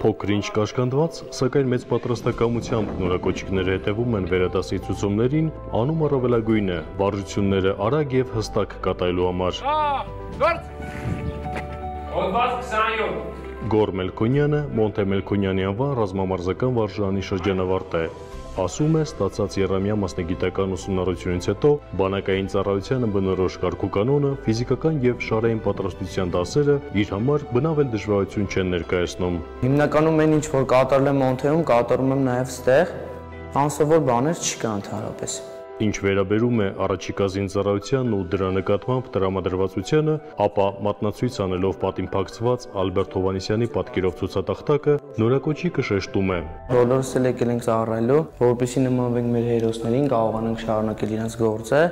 Փոքրինչ կաշկանդված, սակայն մեծ պատրաստակամությամբ նորակոչիկները հետևում են վերադասի ցուցումներին, անում առավելագույնը վարժությունները արագ եւ հստակ կատարելու համար։ Հոդված 27 Գոր Մելքոնյանը Մոնտե Մելքոնյանի անվան ռազմամարզական վարժանի շրջանավարտ է։ Ասում է, ստացած երամյա մասնագիտական ուսումնառությունից հետո բանակային ծառայությանը բնորոշ կարգուկանոնը, ֆիզիկական եւ շարային պատրաստության դասերը իր համար բնավ էլ դժվարություն չեն ներկայացնում։ Հիմնականում այն ինչ որ կատարել եմ Մոնթեում, կատարում եմ նաև ստեղ։ Անսովոր բաներ չկա ընդհանրապես։ Ինչ վերաբերում է առաջիկա զինծառայությանն ու դրա նկատմամբ տրամադրվածությանը, ապա մատնացույց անելով պատին փակցված Ալբերտ Հովանեսյանի պատկերով ցուցատախտակը նորակոչիկը շեշտում է։ Բոլորս էլ եկել ենք ծառայելու, որովհետեւ նմանվենք մեր հերոսներին, կարողանանք շարունակել իրենց գործը,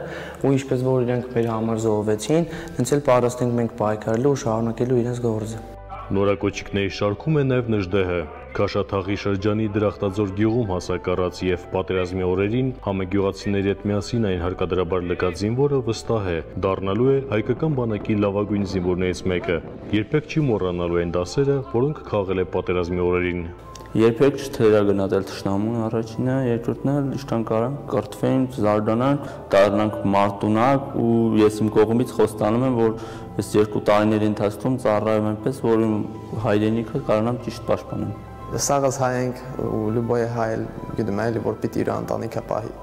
ու ինչպես որ իրենք մեր համար զոհվեցին, հենց էլ պատրաստ ենք մենք պայքարելու ու շարունակելու իրենց գործը։ Նորակոչիկների շարքում է նաև Նժդեհը։ Քաշաթաղի շրջանի Դրախտաձոր գյուղում հասակառած եւ պատերազմի օրերին համագյուղացիների հետ միասին այն հարկադրաբար լկած զինվորը վստահ է, դառնալու է հայկական բանակի լավագույն զինվորներից մեկը։ Երբեք չի մոռանալու այն դասերը, որոնք քաղել է պատերազմի օրերին։ Երբեք չթերագնացել ճշնամուն առաջինը, երկրորդն էլ իշքան կարան կրթվենք, զարգանանք, դառնանք մարտունակ ու ես իմ կողմից խոստանում եմ, որ այս երկու տարիների ընթացքում ծառայում այնպես, որ իմ հայրենիքը կարողանամ ճիշտ պաշտպանեմ։ Սաղս հայ ենք ու լուբոյ հայ գիտում էլի որ պիտի իր ընտանիքը պահի։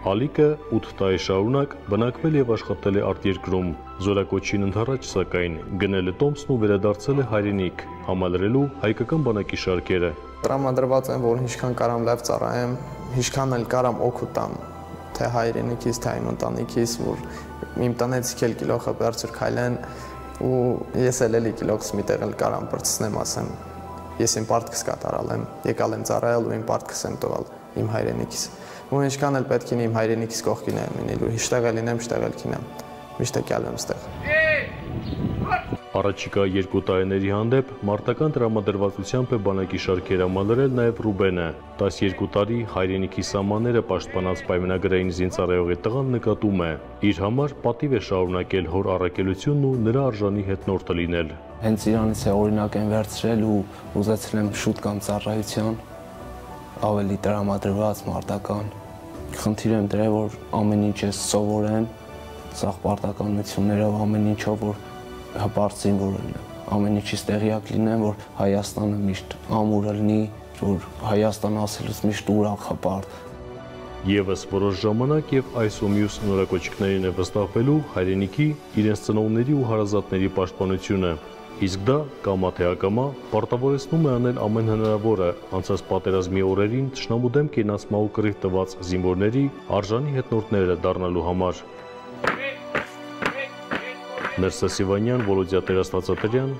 Ալիկը 8 տարի շարունակ բնակվել եւ աշխատել է արտերկրում։ Զորակոչին ընթരാճ սակայն գնել է Տոմսն ու վերադարձել է հայրենիք, համալրելու հայկական բանակի շարքերը։ Տրամադրված եմ, որ ինչքան կարամ լավ ծառայեմ, ինչքան էլ կարամ օգուտ տամ թե հայրենիքից, թե այն ընտանիքից, որ իմ տնեցիք էլ գլոխը բարձր քայլեն ու ես էլ էլի գլոքս մի տեղ էլ կարամ բրցնեմ, ասեմ, ես իմ պարտքս կատարալ եմ, եկալ եմ ծառայել ու իմ պարտքս եմ տվել իմ հայրենիքից ու ինչքան էլ պետք է իմ հայրենիքից կողքին եմ լինելու, հիշտեղ էլ լինեմ, շտեղ էլ կինեմ։ Միշտ եկալ եմ ստեղ։ Առաջիկա երկու տարիների հանդեպ մարտական տրամադրվածությամբ է բանակի շարքեր ամալրել նաև Ռուբենը։ 12 տարի հայրենիքի սահմանները պաշտպանած պայմանագրային զինծառայողի տղան նկատում է։ Իր համար պատիվ է շարունակել հոր առաքելությունն ու նրա արժանի հետնորդը լինել։ Հենց իրանից է օրինակ են վերցրել ու ուզեցել եմ շուտ կամ ծառայության ավելի տրամադրված մարտական խնդիր եմ դրել, որ ամեն ինչ ես սովորեմ, սաղ պարտականություններով ամեն ինչով, որ հպարտ զինվոր լինեմ, ամեն ինչից տեղյակ լինեմ, որ Հայաստանը միշտ ամուրը լինի, որ Հայաստան ասելուց միշտ ուրախ հպարտ։ Եվս որոշ ժամանակ եւ այս ու մյուս նորակոչիկներին է վստահվելու հայրենիքի, իրենց ծնողների ու հարազատների պաշտպանությունը Իսկ դա կամա թե ակամա պարտավորեցնում է անել ամեն հնարավորը անցած պատերազմի օրերին ճշնամու դեմ կենացմա ու կռիվ տված զինվորների արժանի հետնորդները դառնալու համար։ Ներսես Իվանյան, Վոլոդիա Տերաստացատրյան,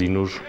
Զինուշ